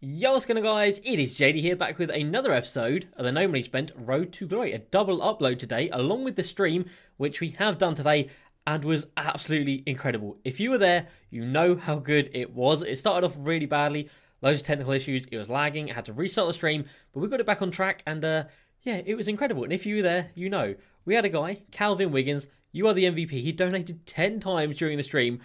Yo, what's going on, guys? It is JD here, back with another episode of the No Money Spent Road to Glory. A double upload today, along with the stream, which we have done today, and was absolutely incredible. If you were there, you know how good it was. It started off really badly, loads of technical issues, it was lagging, I had to restart the stream, but we got it back on track, and uh, yeah, it was incredible. And if you were there, you know. We had a guy, Calvin Wiggins, you are the MVP. He donated 10 times during the stream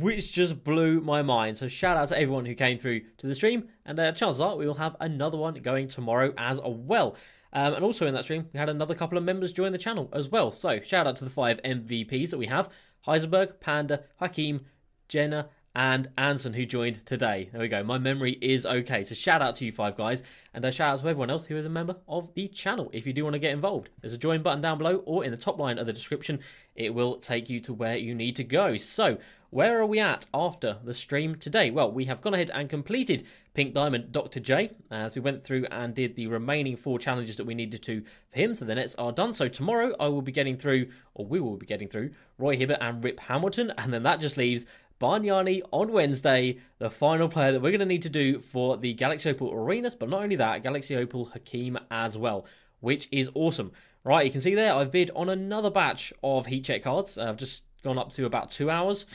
which just blew my mind. So shout out to everyone who came through to the stream, and uh, chances are we will have another one going tomorrow as well. Um, and also in that stream, we had another couple of members join the channel as well. So shout out to the five MVPs that we have: Heisenberg, Panda, Hakeem, Jenna, and Anson who joined today. There we go. My memory is okay. So shout out to you five guys, and a shout out to everyone else who is a member of the channel. If you do want to get involved, there's a join button down below, or in the top line of the description. It will take you to where you need to go. So where are we at after the stream today? Well, we have gone ahead and completed Pink Diamond Dr. J as we went through and did the remaining four challenges that we needed to for him. So the nets are done. So tomorrow I will be getting through, or we will be getting through, Roy Hibbert and Rip Hamilton, and then that just leaves Bargnani on Wednesday, the final player that we're going to need to do for the Galaxy Opal Arenas, but not only that, Galaxy Opal Hakeem as well, which is awesome. Right, you can see there, I've bid on another batch of heat check cards. I've just gone up to about two hours.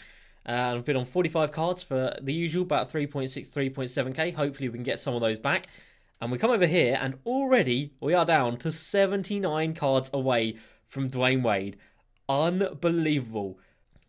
Uh, I've bid on 45 cards for the usual, about 3.6, 3.7k. Hopefully, we can get some of those back. And we come over here, and already we are down to 79 cards away from Dwyane Wade. Unbelievable.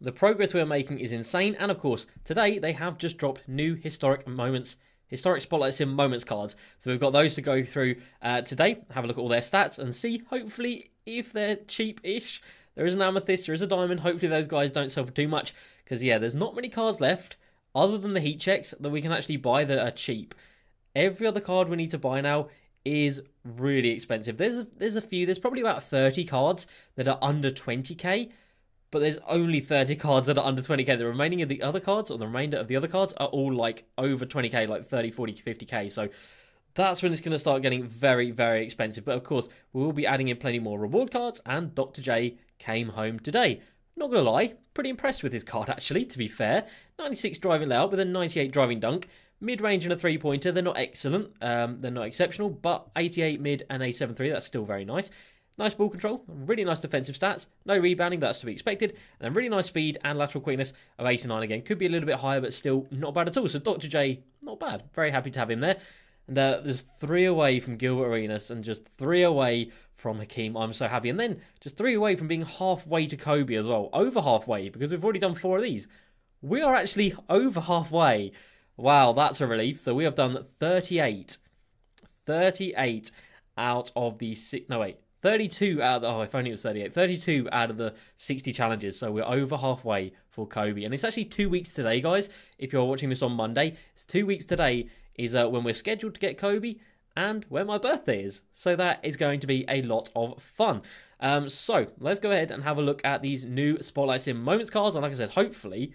The progress we're making is insane, and of course, today they have just dropped new historic moments, historic spotlights sim moments cards. So we've got those to go through uh, today. Have a look at all their stats and see, hopefully, if they're cheap-ish. There is an amethyst, there is a diamond. Hopefully, those guys don't sell for too much because yeah, there's not many cards left other than the heat checks that we can actually buy that are cheap. Every other card we need to buy now is really expensive. There's a, there's a few. There's probably about 30 cards that are under 20k but there's only 30 cards that are under 20k. The remaining of the other cards, or the remainder of the other cards, are all like over 20k, like 30, 40, 50k. So that's when it's going to start getting very, very expensive. But of course, we will be adding in plenty more reward cards, and Dr. J came home today. Not going to lie, pretty impressed with his card actually, to be fair. 96 driving layup with a 98 driving dunk. Mid range and a three pointer, they're not excellent, um, they're not exceptional, but 88 mid and a 7 3, that's still very nice. Nice ball control, really nice defensive stats, no rebounding, that's to be expected, and then really nice speed and lateral quickness of 89 again. Could be a little bit higher, but still not bad at all. So Dr. J, not bad. Very happy to have him there. And uh, there's three away from Gilbert Arenas and just three away from Hakeem. I'm so happy. And then just three away from being halfway to Kobe as well. Over halfway, because we've already done four of these. We are actually over halfway. Wow, that's a relief. So we have done 38. 38 out of the six. No, wait. 32 out of the, oh, if only it was 38. 32 out of the 60 challenges. So we're over halfway for Kobe. And it's actually two weeks today, guys. If you're watching this on Monday, it's two weeks today is uh, when we're scheduled to get Kobe and where my birthday is. So that is going to be a lot of fun. Um, so let's go ahead and have a look at these new Spotlight Sim Moments cards. And like I said, hopefully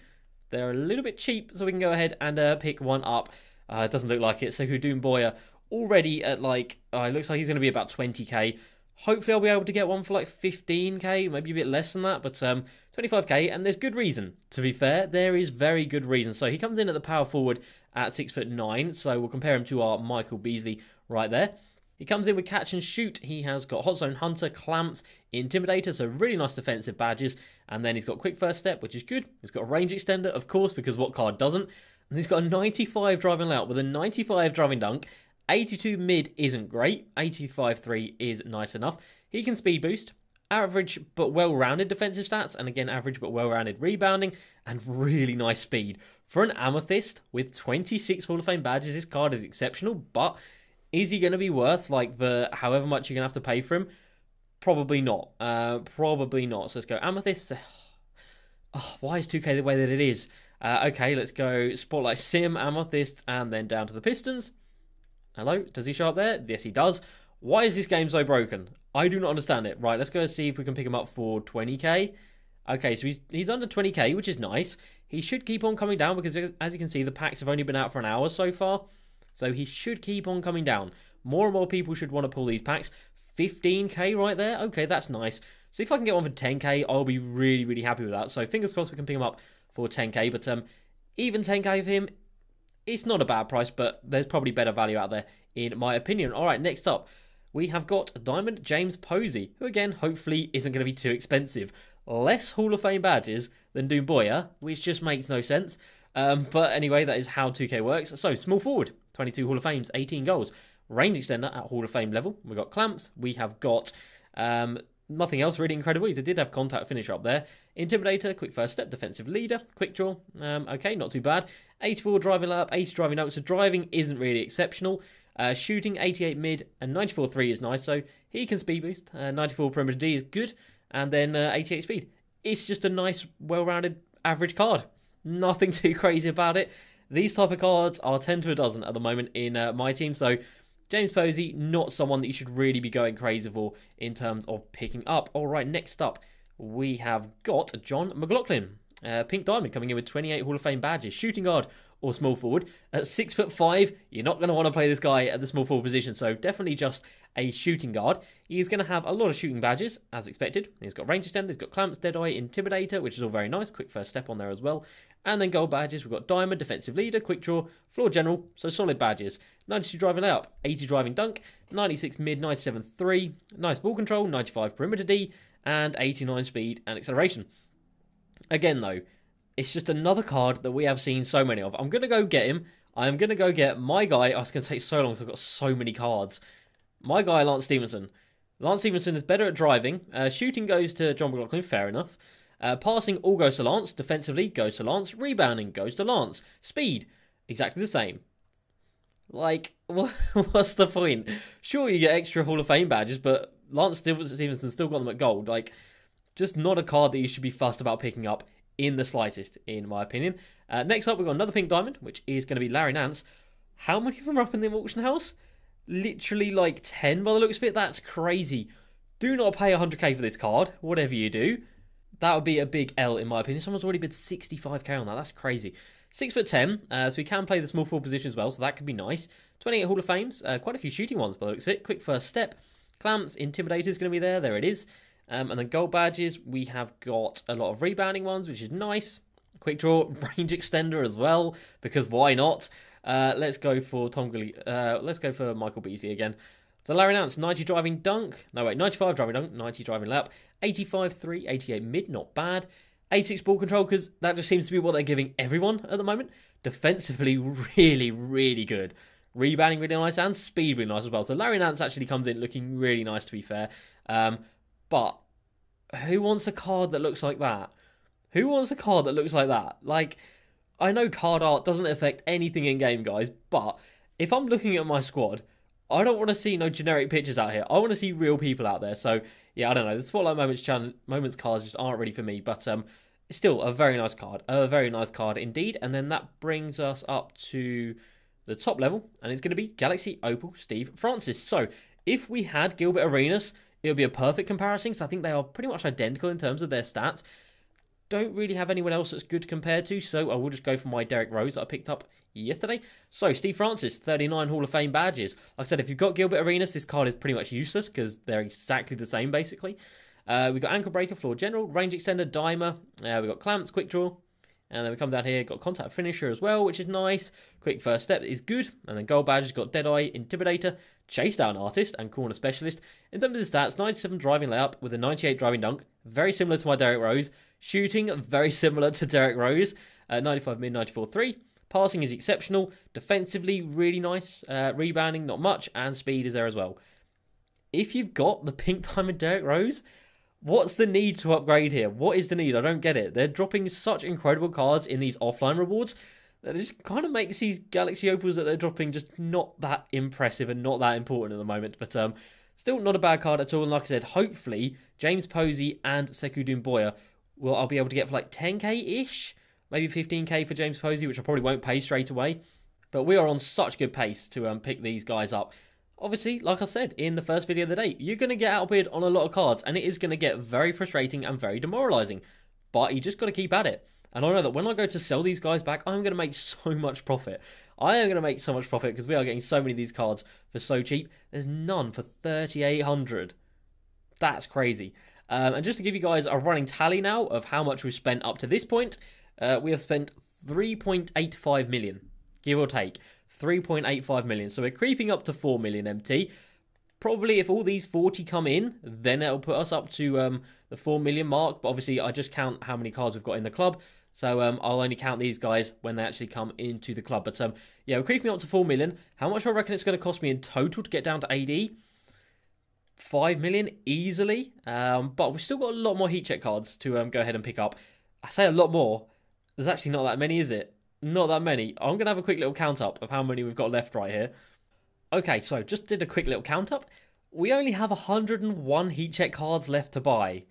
they're a little bit cheap so we can go ahead and uh, pick one up. Uh, it doesn't look like it. So Doumbouya already at like, uh, it looks like he's going to be about 20k. Hopefully, I'll be able to get one for like 15k, maybe a bit less than that, but um, 25k. And there's good reason. To be fair, there is very good reason. So he comes in at the power forward at six foot nine. So we'll compare him to our Michael Beasley right there. He comes in with catch and shoot. He has got Hot Zone Hunter, Clamps, Intimidator, so really nice defensive badges. And then he's got Quick First Step, which is good. He's got a Range Extender, of course, because what card doesn't? And he's got a 95 driving layup with a 95 driving dunk 82 mid isn't great. 85 3 is nice enough. He can speed boost, average but well rounded defensive stats, and again, average but well rounded rebounding, and really nice speed. For an Amethyst with 26 Hall of Fame badges, this card is exceptional, but is he going to be worth like the however much you're going to have to pay for him? Probably not. Uh, probably not. So let's go Amethyst. Oh, why is 2K the way that it is? Uh, okay, let's go Spotlight Sim, Amethyst, and then down to the Pistons. Hello? Does he show up there? Yes, he does. Why is this game so broken? I do not understand it. Right, let's go and see if we can pick him up for 20k. Okay, so he's, he's under 20k, which is nice. He should keep on coming down because, as you can see, the packs have only been out for an hour so far. So he should keep on coming down. More and more people should want to pull these packs. 15k right there. Okay, that's nice. So if I can get one for 10k, I'll be really, really happy with that. So fingers crossed we can pick him up for 10k. But um, even 10k of him it's not a bad price, but there's probably better value out there, in my opinion. All right, next up, we have got Diamond James Posey, who again, hopefully, isn't going to be too expensive. Less Hall of Fame badges than Doumbouya, which just makes no sense. Um, but anyway, that is how 2K works. So, small forward, 22 Hall of Fames, 18 goals. Range extender at Hall of Fame level. We've got clamps. We have got um, nothing else really incredible. He did have contact finish up there. Intimidator, quick first step, defensive leader, quick draw. Um, okay, not too bad. 84 driving up, 80 driving out. So driving isn't really exceptional. Uh, shooting 88 mid and 94 3 is nice. So he can speed boost. Uh, 94 perimeter D is good. And then uh, 88 speed. It's just a nice, well rounded, average card. Nothing too crazy about it. These type of cards are 10 to a dozen at the moment in uh, my team. So James Posey, not someone that you should really be going crazy for in terms of picking up. All right, next up, we have got John McLaughlin. Uh, Pink Diamond coming in with 28 Hall of Fame badges. Shooting guard or small forward. At six foot five, you're not going to want to play this guy at the small forward position, so definitely just a shooting guard. He's going to have a lot of shooting badges, as expected. He's got range extender, he's got clamps, deadeye, intimidator, which is all very nice. Quick first step on there as well. And then gold badges, we've got diamond, defensive leader, quick draw, floor general, so solid badges. 92 driving up, 80 driving dunk, 96 mid, 97 3, nice ball control, 95 perimeter D, and 89 speed and acceleration. Again, though, it's just another card that we have seen so many of. I'm going to go get him. I'm going to go get my guy. Oh, it's going to take so long because I've got so many cards. My guy, Lance Stephenson. Lance Stephenson is better at driving. Uh, shooting goes to John McLaughlin, fair enough. Uh, passing all goes to Lance. Defensively goes to Lance. Rebounding goes to Lance. Speed, exactly the same. Like, what, what's the point? Sure, you get extra Hall of Fame badges, but Lance Stephenson still got them at gold. Like, just not a card that you should be fussed about picking up in the slightest, in my opinion. Uh, next up, we've got another pink diamond, which is going to be Larry Nance. How many of them are up in the auction house? Literally like 10 by the looks of it. That's crazy. Do not pay 100k for this card, whatever you do. That would be a big L, in my opinion. Someone's already bid 65k on that. That's crazy. Six foot ten, uh, so we can play the small forward position as well, so that could be nice. 28 Hall of Fames, uh, quite a few shooting ones by the looks of it. Quick first step. Clamps, Intimidator is going to be there. There it is. Um, and then gold badges, we have got a lot of rebounding ones, which is nice. Quick draw, range extender as well, because why not? Uh, let's go for Tom Gully. Uh, let's go for Michael Beasley again. So Larry Nance, 90 driving dunk. No, wait, 95 driving dunk, 90 driving lap. 85 3, 88 mid, not bad. 86 ball control, because that just seems to be what they're giving everyone at the moment. Defensively, really, really good. Rebounding really nice and speed really nice as well. So Larry Nance actually comes in looking really nice, to be fair. Um, but who wants a card that looks like that? Who wants a card that looks like that? Like, I know card art doesn't affect anything in game, guys, but if I'm looking at my squad, I don't want to see no generic pictures out here. I want to see real people out there. So yeah, I don't know. The Spotlight Moments channel, Moments cards just aren't ready for me, but um, still a very nice card, a very nice card indeed. And then that brings us up to the top level, and it's going to be Galaxy Opal Steve Francis. So if we had Gilbert Arenas it would be a perfect comparison because I think they are pretty much identical in terms of their stats. Don't really have anyone else that's good compared to, so I will just go for my Derrick Rose that I picked up yesterday. So, Steve Francis, 39 Hall of Fame badges. Like I said, if you've got Gilbert Arenas, this card is pretty much useless because they're exactly the same, basically. Uh, we've got Ankle Breaker, Floor General, Range Extender, Dimer. Uh, we've got Clamps, Quick Draw. And then we come down here, got Contact Finisher as well, which is nice. Quick First Step is good. And then Gold Badge has got Deadeye, Intimidator, chase down artist and corner specialist. In terms of the stats, 97 driving layup with a 98 driving dunk, very similar to my Derrick Rose. Shooting, very similar to Derrick Rose, uh, 95 mid, 94 3. Passing is exceptional. Defensively, really nice. Uh, rebounding, not much. And speed is there as well. If you've got the pink diamond Derrick Rose, what's the need to upgrade here? What is the need? I don't get it. They're dropping such incredible cards in these offline rewards that it just kind of makes these Galaxy Opals that they're dropping just not that impressive and not that important at the moment. But um, still not a bad card at all. And like I said, hopefully James Posey and Sekou Doumbouya will I'll be able to get for like 10k ish, maybe 15k for James Posey, which I probably won't pay straight away. But we are on such good pace to um, pick these guys up. Obviously, like I said in the first video of the day, you're going to get outbid on a lot of cards, and it is going to get very frustrating and very demoralising. But you just got to keep at it. And I know that when I go to sell these guys back, I'm going to make so much profit. I am going to make so much profit because we are getting so many of these cards for so cheap. There's none for 3,800. That's crazy. Um, and just to give you guys a running tally now of how much we've spent up to this point, uh, we have spent 3.85 million give or take. 3.85 million. So we're creeping up to 4 million MT. Probably if all these 40 come in, then it'll put us up to um, the 4 million mark. But obviously, I just count how many cards we've got in the club. So um, I'll only count these guys when they actually come into the club. But um, yeah, we're creeping up to 4 million. How much I reckon it's going to cost me in total to get down to AD? 5 million easily. Um, but we've still got a lot more heat check cards to um, go ahead and pick up. I say a lot more. There's actually not that many, is it? Not that many. I'm going to have a quick little count up of how many we've got left right here. Okay, so just did a quick little count up. We only have 101 heat check cards left to buy.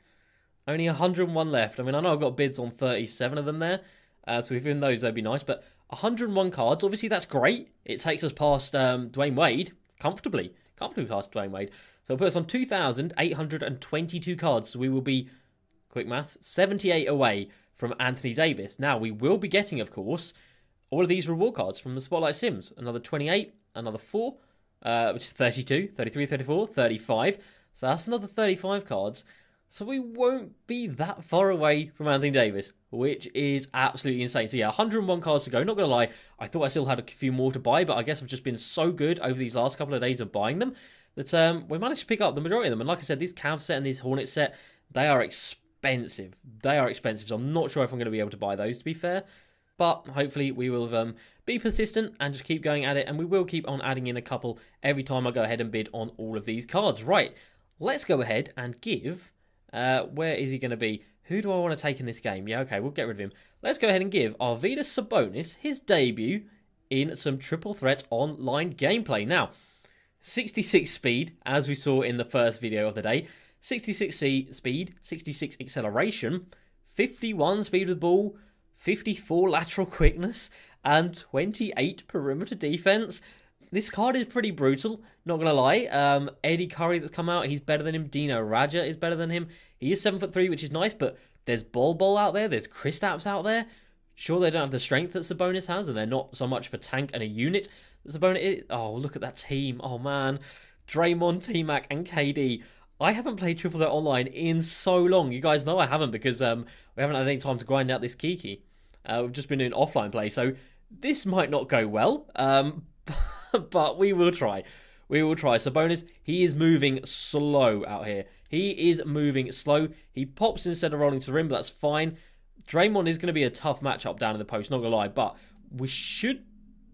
Only 101 left. I mean, I know I've got bids on 37 of them there. Uh, so if in those, that'd be nice. But 101 cards, obviously that's great. It takes us past um, Dwyane Wade comfortably. Comfortably past Dwyane Wade. So it'll put us on 2,822 cards. So we will be, quick maths, 78 away from Anthony Davis. Now, we will be getting, of course, all of these reward cards from the Spotlight Sims. Another 28, another 4, uh, which is 32, 33, 34, 35. So that's another 35 cards. So we won't be that far away from Anthony Davis, which is absolutely insane. So yeah, 101 cards to go. Not to lie, I thought I still had a few more to buy, but I guess I've just been so good over these last couple of days of buying them that um, we managed to pick up the majority of them. And like I said, these Cav set and these Hornet set, they are expensive expensive. They are expensive, so I'm not sure if I'm going to be able to buy those, to be fair. But hopefully, we will um, be persistent and just keep going at it, and we will keep on adding in a couple every time I go ahead and bid on all of these cards. Right, let's go ahead and give. Uh, where is he going to be? Who do I want to take in this game? Yeah, okay, we'll get rid of him. Let's go ahead and give Arvydas Sabonis his debut in some triple threat online gameplay. Now, 66 speed, as we saw in the first video of the day. 66 speed, 66 acceleration, 51 speed with ball, 54 lateral quickness, and 28 perimeter defense. This card is pretty brutal, not gonna lie. Um, Eddie Curry that's come out, he's better than him. Dino Radja is better than him. He is seven foot three, which is nice, but there's Bol Bol out there, there's Kristaps out there. Sure, they don't have the strength that Sabonis has, and they're not so much of a tank and a unit. Sabonis, is, oh look at that team. Oh man, Draymond, T Mac, and KD. I haven't played Triple Threat Online in so long. You guys know I haven't because um, we haven't had any time to grind out this Kiki. Uh, we've just been doing offline play, so this might not go well, um, but we will try. We will try. Sabonis, he is moving slow out here. He is moving slow. He pops instead of rolling to the rim, but that's fine. Draymond is going to be a tough matchup down in the post, not going to lie, but we should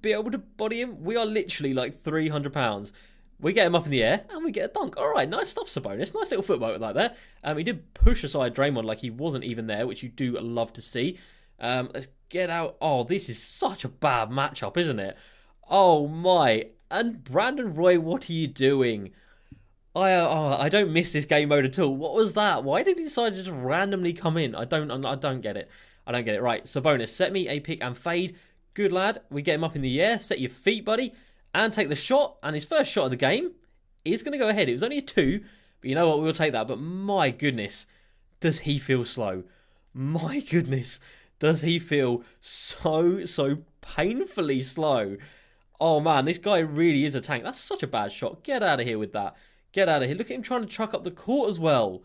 be able to body him. We are literally like 300 pounds. We get him up in the air and we get a dunk. All right, nice stuff, Sabonis. Nice little footwork like that. Um, he did push aside Draymond like he wasn't even there, which you do love to see. Um, let's get out. Oh, this is such a bad matchup, isn't it? Oh my! And Brandon Roy, what are you doing? I uh, oh, I don't miss this game mode at all. What was that? Why did he decide to just randomly come in? I don't I don't get it. I don't get it. Right, Sabonis, set me a pick and fade. Good lad. We get him up in the air. Set your feet, buddy and take the shot. And his first shot of the game is going to go ahead. It was only a two, but you know what? We'll take that. But my goodness, does he feel slow? My goodness, does he feel so, so painfully slow? Oh man, this guy really is a tank. That's such a bad shot. Get out of here with that. Get out of here. Look at him trying to truck up the court as well.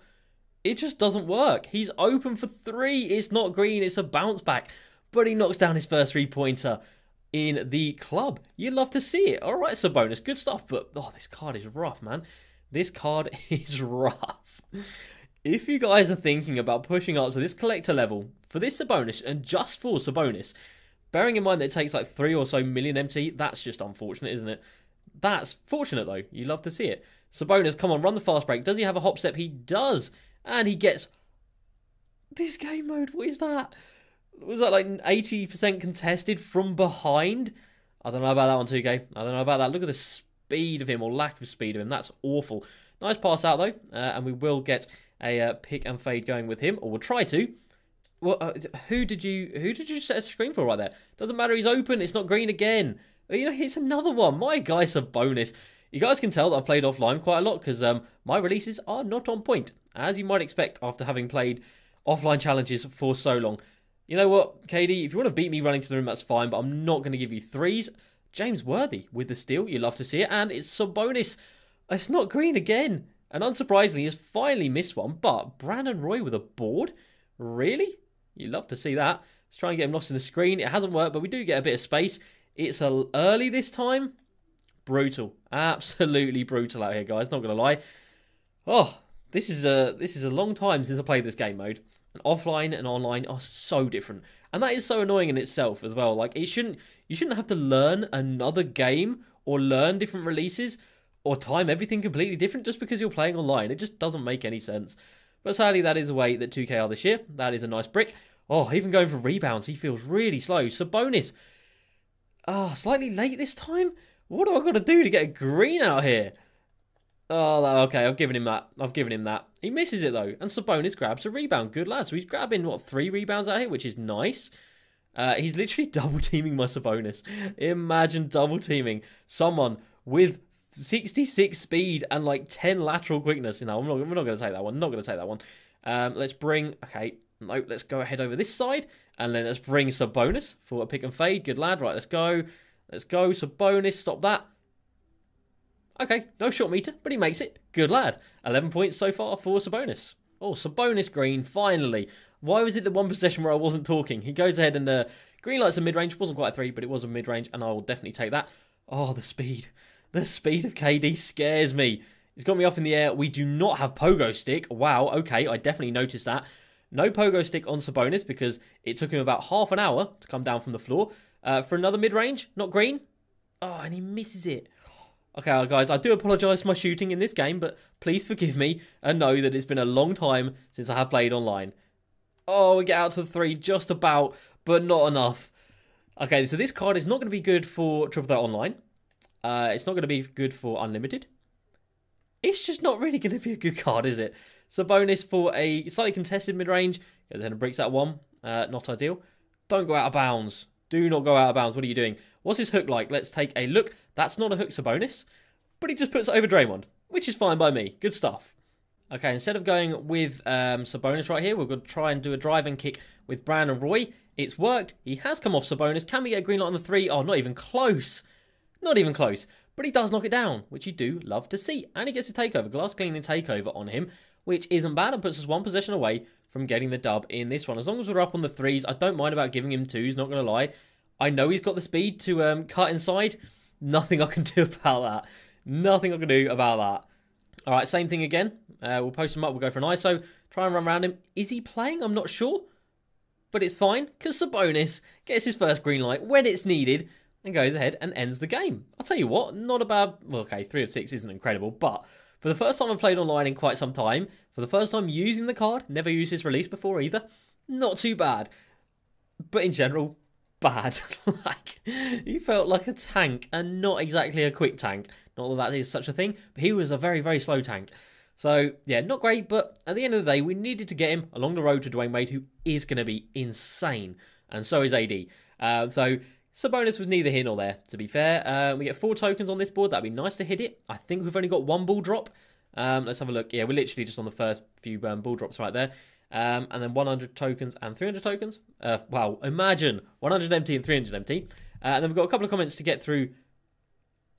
It just doesn't work. He's open for three. It's not green, it's a bounce back. But he knocks down his first three pointer in the club. You'd love to see it. All right, bonus. Good stuff. But oh, this card is rough, man. This card is rough. If you guys are thinking about pushing up to this collector level for this Sabonis and just for Sabonis, bearing in mind that it takes like three or so million MT, that's just unfortunate, isn't it? That's fortunate though. You love to see it. Sabonis, come on, run the fast break. Does he have a hop step? He does. And he gets this game mode. What is that? Was that like 80% contested from behind? I don't know about that one, 2K. I don't know about that. Look at the speed of him or lack of speed of him. That's awful. Nice pass out though, uh, and we will get a uh, pick and fade going with him, or we'll try to. Well, uh, who did you who did you set a screen for right there? Doesn't matter. He's open. It's not green again. You know, it's another one. My guy's a bonus. You guys can tell that I've played offline quite a lot because um, my releases are not on point, as you might expect after having played offline challenges for so long. You know what, KD? If you want to beat me running to the room, that's fine, but I'm not going to give you threes. James Worthy with the steal. You love to see it. And it's some bonus. It's not green again. And unsurprisingly, he's finally missed one. But Brandon Roy with a board? Really? You love to see that. Let's try and get him lost in the screen. It hasn't worked, but we do get a bit of space. It's a early this time. Brutal, absolutely brutal out here, guys. Not gonna lie. Oh, this is a this is a long time since I played this game mode. And offline and online are so different, and that is so annoying in itself as well. Like it shouldn't you shouldn't have to learn another game or learn different releases or time everything completely different just because you're playing online. It just doesn't make any sense. But sadly, that is the way that 2K are this year. That is a nice brick. Oh, even going for rebounds, he feels really slow. Sabonis, ah, oh, slightly late this time. What do I got to do to get a green out here? Oh, okay, I've given him that. I've given him that. He misses it though, and Sabonis grabs a rebound. Good lad. So he's grabbing what three rebounds out here, which is nice. Uh, he's literally double teaming my Sabonis. Imagine double teaming someone with 66 speed and like 10 lateral quickness. You know, I'm not, we're not going to take that one. Not going to take that one. Um, let's bring, okay, no, let's go ahead over this side and then let's bring Sabonis for a pick and fade. Good lad. Right, let's go. Let's go. Sabonis, stop that. Okay, no short meter, but he makes it. Good lad. 11 points so far for Sabonis. Oh, Sabonis green, finally. Why was it the one possession where I wasn't talking? He goes ahead and uh, green lights a mid range. Wasn't quite a three, but it was a mid range, and I will definitely take that. Oh, the speed. The speed of KD scares me. He's got me off in the air. We do not have pogo stick. Wow, okay, I definitely noticed that. No pogo stick on Sabonis because it took him about half an hour to come down from the floor. Uh, for another mid range, not green. Oh, and he misses it. Okay, guys, I do apologise for my shooting in this game, but please forgive me and know that it's been a long time since I have played online. Oh, we get out to the three just about, but not enough. Okay, so this card is not going to be good for Triple Threat Online. Uh, it's not going to be good for Unlimited. It's just not really going to be a good card, is it? So bonus for a slightly contested mid-range. Goes ahead and breaks that one. Uh, not ideal. Don't go out of bounds. Do not go out of bounds. What are you doing? What's his hook like? Let's take a look. That's not a hook bonus, but he just puts it over Draymond, which is fine by me. Good stuff. Okay, instead of going with um, Sabonis right here, we're going to try and do a drive and kick with Brandon Roy. It's worked. He has come off Sabonis. Can we get a green light on the three? Oh, not even close. Not even close. But he does knock it down, which you do love to see. And he gets a takeover, glass cleaning takeover on him, which isn't bad and puts us one possession away from getting the dub in this one. As long as we're up on the threes, I don't mind about giving him twos, not going to lie. I know he's got the speed to um, cut inside. Nothing I can do about that. Nothing I can do about that. All right, same thing again. Uh, we'll post him up. We'll go for an ISO. Try and run around him. Is he playing? I'm not sure. But it's fine because Sabonis gets his first green light when it's needed and goes ahead and ends the game. I'll tell you what, not a bad. Well, okay, three of six isn't incredible, but for the first time I've played online in quite some time, for the first time using the card, never used his release before either, not too bad. But in general, bad. like he felt like a tank and not exactly a quick tank. Not that that is such a thing, but he was a very very slow tank. So yeah, not great. But at the end of the day, we needed to get him along the road to Dwyane Wade, who is going to be insane, and so is AD. Uh, so Sabonis was neither here nor there. To be fair, uh, we get four tokens on this board. That'd be nice to hit it. I think we've only got one ball drop. Um, let's have a look. Yeah, we're literally just on the first few um, ball drops right there. Um, and then 100 tokens and 300 tokens. Uh, wow, imagine 100 MT and 300 MT. Uh, and then we've got a couple of comments to get through.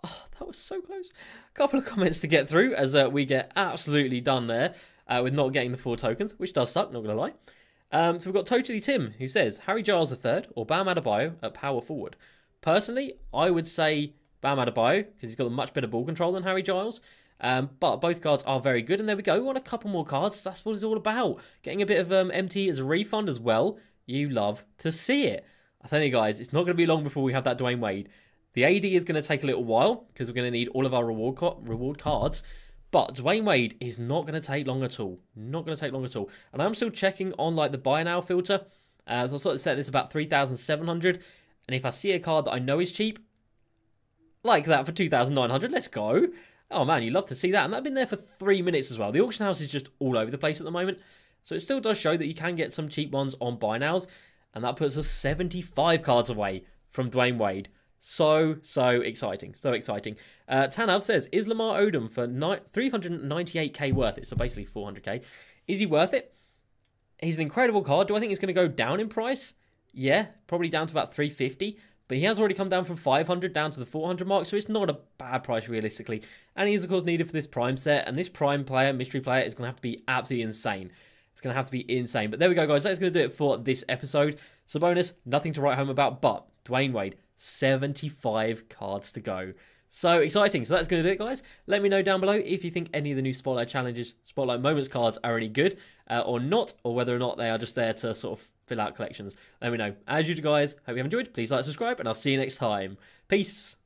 Oh, that was so close. A couple of comments to get through as uh, we get absolutely done there uh, with not getting the four tokens, which does suck, not going to lie. Um, so we've got Totally Tim who says Harry Giles III or Bam Adebayo at power forward. Personally, I would say Bam Adebayo because he's got a much better ball control than Harry Giles. Um, but both cards are very good, and there we go. We want a couple more cards. That's what it's all about. Getting a bit of um, MT as a refund as well. You love to see it. I tell you guys, it's not going to be long before we have that Dwyane Wade. The AD is going to take a little while because we're going to need all of our reward co- reward cards. But Dwyane Wade is not going to take long at all. Not going to take long at all. And I'm still checking on like the buy now filter. As I sort of said, it's about 3,700. And if I see a card that I know is cheap, like that for 2,900, let's go. Oh man, you love to see that. And that's been there for three minutes as well. The auction house is just all over the place at the moment. So it still does show that you can get some cheap ones on buy nows. And that puts us 75 cards away from Dwyane Wade. So, so exciting. So exciting. Uh, Tanav says, is Lamar Odom for 398k worth it? So basically 400k. Is he worth it? He's an incredible card. Do I think he's going to go down in price? Yeah, probably down to about 350. But he has already come down from 500 down to the 400 mark, so it's not a bad price realistically. And he is, of course, needed for this prime set, and this prime player, mystery player, is going to have to be absolutely insane. It's going to have to be insane. But there we go, guys. That's going to do it for this episode. Sabonis, nothing to write home about, but Dwyane Wade, 75 cards to go. So exciting. So that's going to do it, guys. Let me know down below if you think any of the new Spotlight Challenges, Spotlight Moments cards are any good uh, or not, or whether or not they are just there to sort of fill out collections. Let me know. As usual, guys, hope you enjoyed. Please like, subscribe, and I'll see you next time. Peace.